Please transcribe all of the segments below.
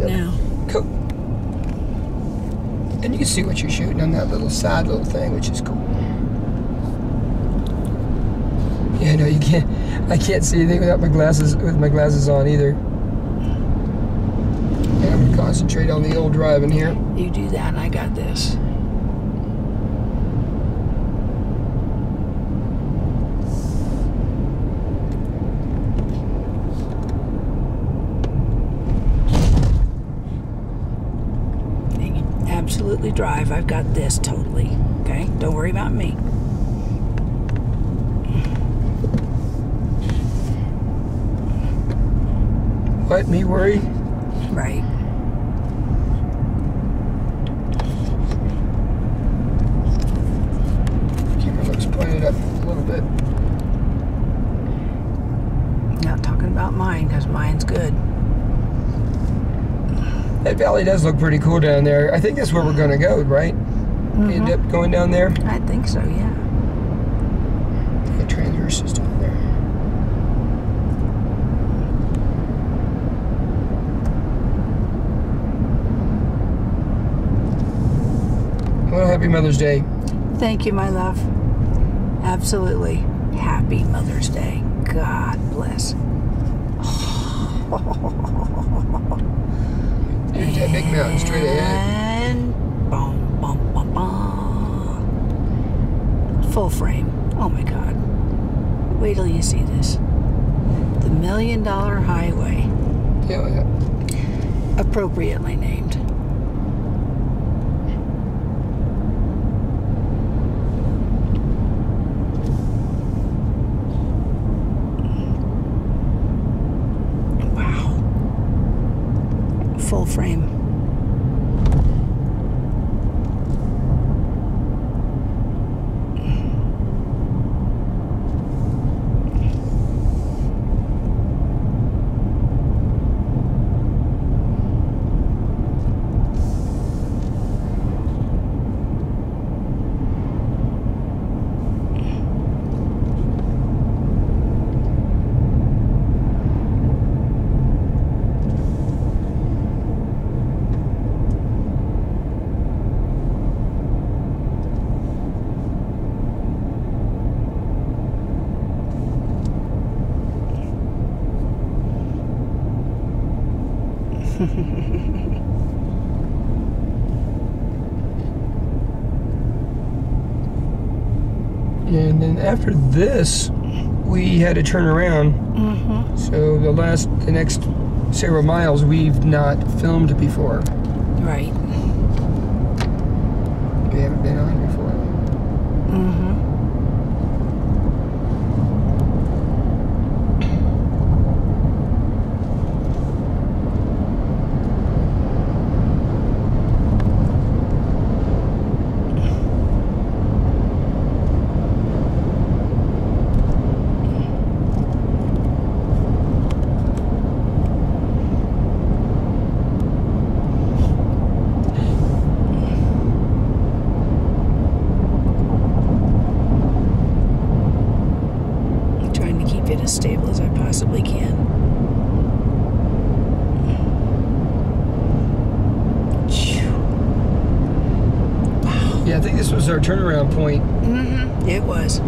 right now. Cool. And you can see what you're shooting on that little side little thing, which is cool. Yeah, no, you can't. I can't see anything without my glasses with my glasses on either. Yeah, I'm gonna concentrate on the old driving here. You do that, and I got this. Absolutely drive. I've got this totally. Okay? Don't worry about me. Let Me worry? Right. Camera looks pointed up a little bit. Not talking about mine because mine's good. That valley does look pretty cool down there. I think that's where we're gonna go, right? We end mm-hmm. up going down there. I think so, yeah. The transverse is down there. Well, happy Mother's Day. Thank you, my love. Absolutely. Happy Mother's Day. God bless. There's that big mountain straight ahead. And boom, boom, boom, boom. Full frame. Oh my God. Wait till you see this. The Million Dollar Highway, Yeah, yeah. appropriately named. Full frame. And then after this, we had to turn around. Mm-hmm. So the last, the next several miles, we've not filmed before. Right. We haven't been on before. Mm-hmm. Trying to keep it as stable as I possibly can. Phew. Yeah, I think this was our turnaround point Mm-hmm. It was.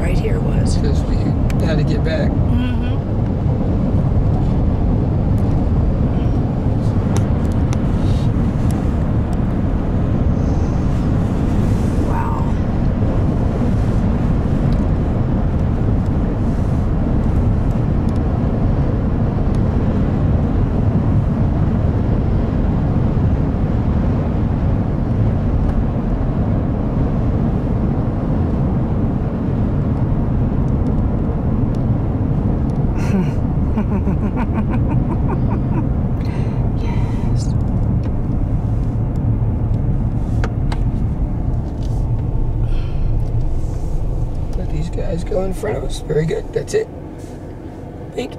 Right here it was. because we had to get back. Mm-hmm. Let these guys go in front of us. Very good. That's it. Pink.